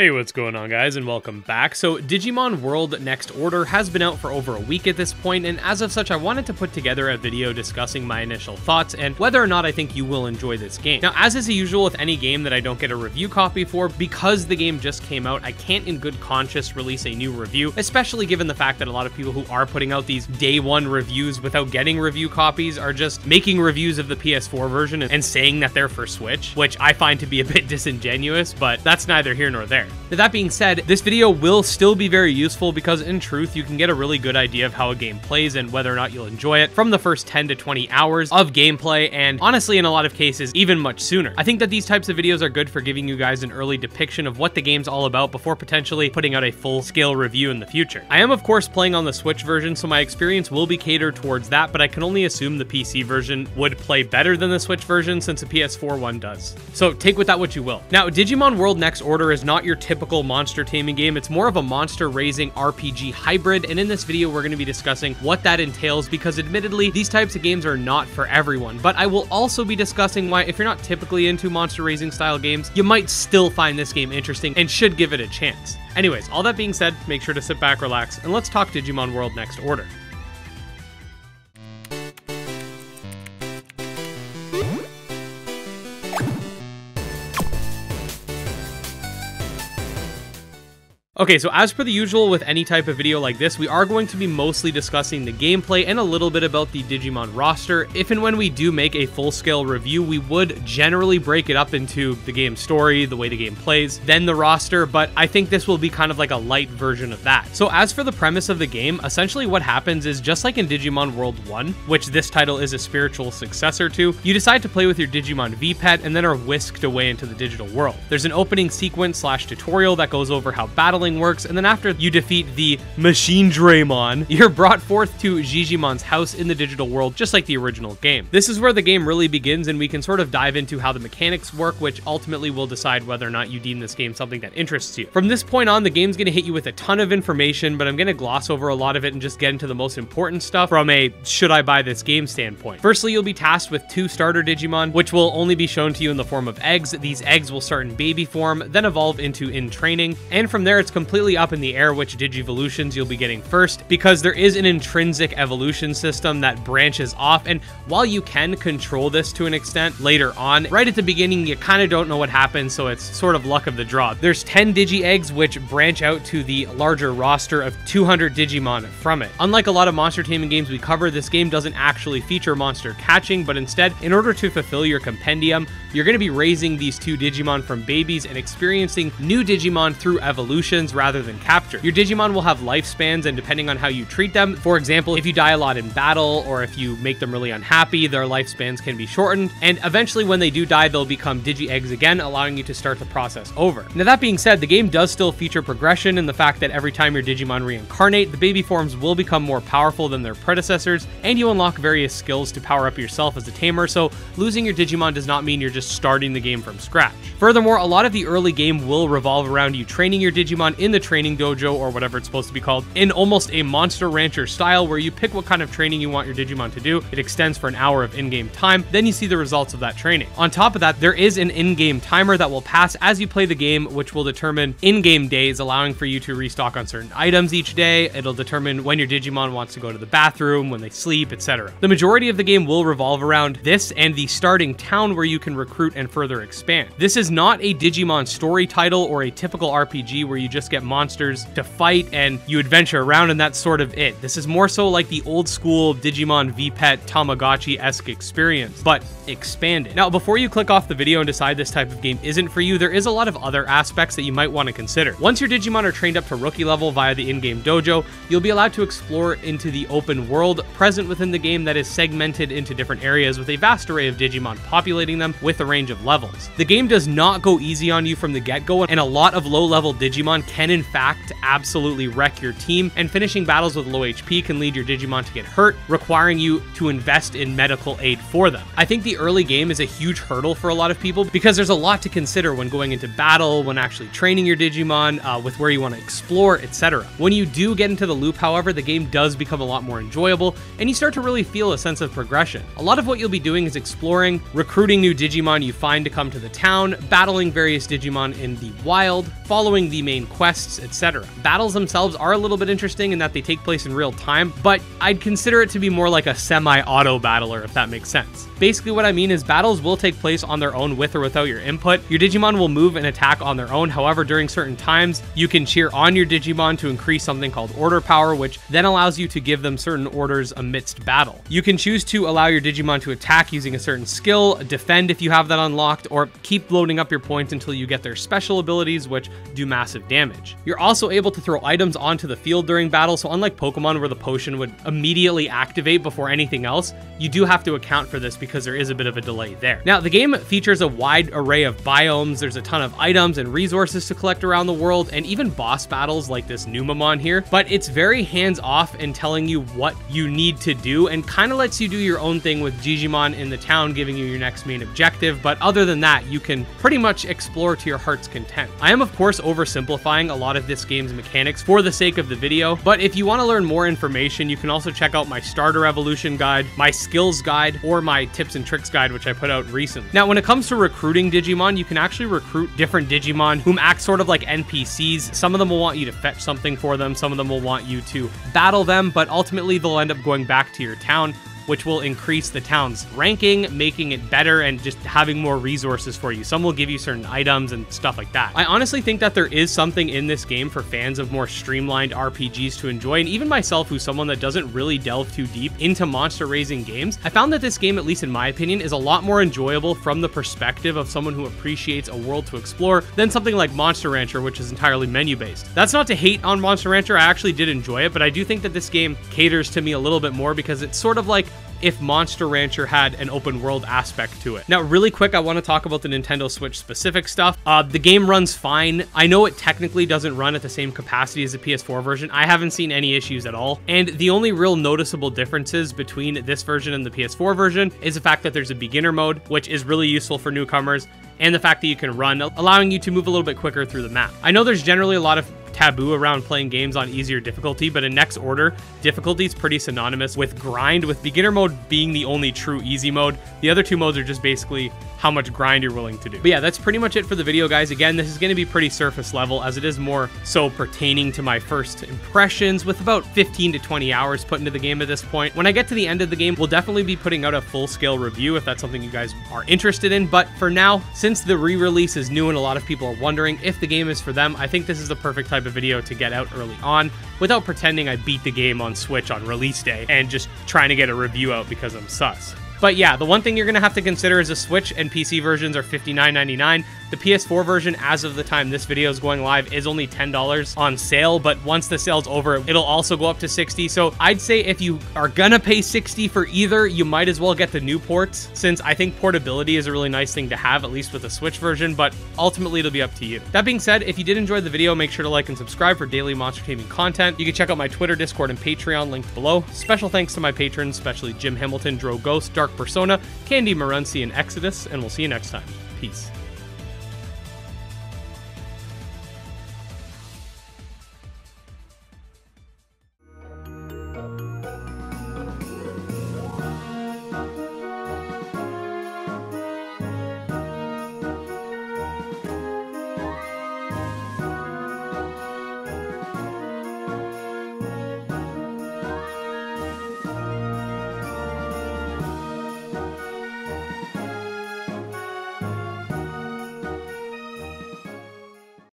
Hey, what's going on guys and welcome back. So Digimon World Next Order has been out for over a week at this point and as of such I wanted to put together a video discussing my initial thoughts and whether or not I think you will enjoy this game. Now as is usual with any game that I don't get a review copy for, because the game just came out, I can't in good conscience release a new review, especially given the fact that a lot of people who are putting out these day one reviews without getting review copies are just making reviews of the PS4 version and saying that they're for Switch, which I find to be a bit disingenuous, but that's neither here nor there. That being said, this video will still be very useful because in truth, you can get a really good idea of how a game plays and whether or not you'll enjoy it from the first 10 to 20 hours of gameplay, and honestly, in a lot of cases, even much sooner. I think that these types of videos are good for giving you guys an early depiction of what the game's all about before potentially putting out a full-scale review in the future. I am, of course, playing on the Switch version, so my experience will be catered towards that, but I can only assume the PC version would play better than the Switch version since the PS4 one does. So take with that what you will. Now, Digimon World Next Order is not your typical monster taming game. It's more of a monster raising RPG hybrid, and in this video, we're going to be discussing what that entails because admittedly, these types of games are not for everyone, but I will also be discussing why if you're not typically into monster raising style games, you might still find this game interesting and should give it a chance. Anyways, all that being said, make sure to sit back, relax, and let's talk Digimon World Next Order. Okay, so as per the usual with any type of video like this, we are going to be mostly discussing the gameplay and a little bit about the Digimon roster. If and when we do make a full-scale review, we would generally break it up into the game story, the way the game plays, then the roster, but I think this will be kind of like a light version of that. So as for the premise of the game, essentially what happens is just like in Digimon World 1, which this title is a spiritual successor to, you decide to play with your Digimon V-Pet and then are whisked away into the digital world. There's an opening sequence slash tutorial that goes over how battling works, and then after you defeat the Machinedramon, you're brought forth to Jijimon's house in the digital world, just like the original game. This is where the game really begins, and we can sort of dive into how the mechanics work, which ultimately will decide whether or not you deem this game something that interests you. From this point on, the game's going to hit you with a ton of information, but I'm going to gloss over a lot of it and just get into the most important stuff from a should I buy this game standpoint. Firstly, you'll be tasked with two starter Digimon, which will only be shown to you in the form of eggs. These eggs will start in baby form, then evolve into in training, and from there it's completely up in the air which Digivolutions you'll be getting first, because there is an intrinsic evolution system that branches off, and while you can control this to an extent later on, right at the beginning you kind of don't know what happens, so it's sort of luck of the draw. There's 10 Digi Eggs which branch out to the larger roster of 200 Digimon from it. Unlike a lot of monster taming games we cover, this game doesn't actually feature monster catching, but instead, in order to fulfill your compendium, you're going to be raising these two Digimon from babies and experiencing new Digimon through rather than capture. Your Digimon will have lifespans, and depending on how you treat them, for example, if you die a lot in battle or if you make them really unhappy, their lifespans can be shortened, and eventually when they do die, they'll become Digi Eggs again, allowing you to start the process over. Now that being said, the game does still feature progression in the fact that every time your Digimon reincarnate, the baby forms will become more powerful than their predecessors, and you unlock various skills to power up yourself as a tamer, so losing your Digimon does not mean you're just starting the game from scratch. Furthermore, a lot of the early game will revolve around you training your Digimon in the training dojo or whatever it's supposed to be called in almost a Monster Rancher style where you pick what kind of training you want your Digimon to do. It extends for an hour of in-game time, then you see the results of that training. On top of that, there is an in-game timer that will pass as you play the game, which will determine in-game days, allowing for you to restock on certain items each day. It'll determine when your Digimon wants to go to the bathroom, when they sleep, etc. The majority of the game will revolve around this and the starting town where you can recruit and further expand. This is not a Digimon story title or a typical RPG where you just get monsters to fight and you adventure around and that's sort of it. This is more so like the old school Digimon V-Pet Tamagotchi-esque experience, but expanded. Now, before you click off the video and decide this type of game isn't for you, there is a lot of other aspects that you might want to consider. Once your Digimon are trained up to rookie level via the in-game dojo, you'll be allowed to explore into the open world present within the game that is segmented into different areas with a vast array of Digimon populating them with a range of levels. The game does not go easy on you from the get-go, and a lot of low-level Digimon can in fact absolutely wreck your team, and finishing battles with low HP can lead your Digimon to get hurt, requiring you to invest in medical aid for them. I think the early game is a huge hurdle for a lot of people because there's a lot to consider when going into battle, when actually training your Digimon, uh, with where you want to explore, etc. When you do get into the loop, however, the game does become a lot more enjoyable, and you start to really feel a sense of progression. A lot of what you'll be doing is exploring, recruiting new Digimon you find to come to the town, battling various Digimon in the wild, following the main quests, etc. Battles themselves are a little bit interesting in that they take place in real time, but I'd consider it to be more like a semi-auto battler, if that makes sense. Basically what I mean is battles will take place on their own with or without your input. Your Digimon will move and attack on their own. However, during certain times, you can cheer on your Digimon to increase something called order power, which then allows you to give them certain orders amidst battle. You can choose to allow your Digimon to attack using a certain skill, defend if you have that unlocked, or keep loading up your points until you get their special abilities, which do massive damage. You're also able to throw items onto the field during battle, so unlike Pokemon where the potion would immediately activate before anything else, you do have to account for this because there is a bit of a delay there. Now, the game features a wide array of biomes, there's a ton of items and resources to collect around the world, and even boss battles like this Numemon here, but it's very hands-off in telling you what you need to do and kind of lets you do your own thing with Digimon in the town giving you your next main objective, but other than that, you can pretty much explore to your heart's content. I am of course oversimplifying a lot of this game's mechanics for the sake of the video, but if you want to learn more information, you can also check out my starter evolution guide, my skills guide, or my tips and tricks guide, which I put out recently. Now, when it comes to recruiting Digimon, you can actually recruit different Digimon whom act sort of like NPCs. Some of them will want you to fetch something for them, some of them will want you to battle them, but ultimately they'll end up going back to your town which will increase the town's ranking, making it better and just having more resources for you. Some will give you certain items and stuff like that. I honestly think that there is something in this game for fans of more streamlined RPGs to enjoy, and even myself, who's someone that doesn't really delve too deep into monster raising games, I found that this game, at least in my opinion, is a lot more enjoyable from the perspective of someone who appreciates a world to explore than something like Monster Rancher, which is entirely menu based. That's not to hate on Monster Rancher, I actually did enjoy it, but I do think that this game caters to me a little bit more because it's sort of like if Monster Rancher had an open world aspect to it. Now, really quick, I want to talk about the Nintendo Switch specific stuff. Uh, the game runs fine. I know it technically doesn't run at the same capacity as the PS4 version. I haven't seen any issues at all. And the only real noticeable differences between this version and the PS4 version is the fact that there's a beginner mode, which is really useful for newcomers, and the fact that you can run, allowing you to move a little bit quicker through the map. I know there's generally a lot of taboo around playing games on easier difficulty, but in next order, difficulty is pretty synonymous with grind, with beginner mode being the only true easy mode. The other two modes are just basically how much grind you're willing to do. But yeah, that's pretty much it for the video, guys. Again, this is going to be pretty surface level as it is more so pertaining to my first impressions with about 15 to 20 hours put into the game at this point. When I get to the end of the game, we'll definitely be putting out a full-scale review if that's something you guys are interested in. But for now, since the re-release is new and a lot of people are wondering if the game is for them, I think this is the perfect type of video to get out early on without pretending I beat the game on Switch on release day and just trying to get a review out because I'm sus. But yeah, the one thing you're going to have to consider is the Switch and PC versions are $59.99. The PS4 version, as of the time this video is going live, is only $10 on sale, but once the sale's over, it'll also go up to 60. So I'd say if you are gonna pay 60 for either, you might as well get the new ports, since I think portability is a really nice thing to have, at least with the Switch version, but ultimately it'll be up to you. That being said, if you did enjoy the video, make sure to like and subscribe for daily Monster Taming content. You can check out my Twitter, Discord, and Patreon linked below. Special thanks to my patrons, especially Jim Hamilton, Dro Ghost, Dark Persona, Candy Morency, and Exodus, and we'll see you next time. Peace.